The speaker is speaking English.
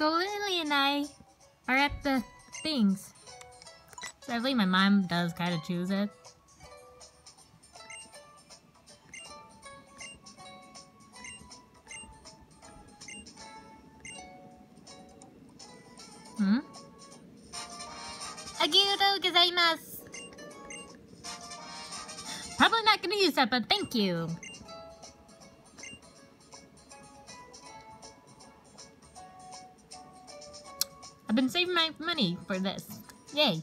So Lily and I are at the things. so Sadly, my mom does kind of choose it. Hmm? Arigatou gozaimasu! Probably not gonna use that, but thank you. I've been saving my money for this. Yay.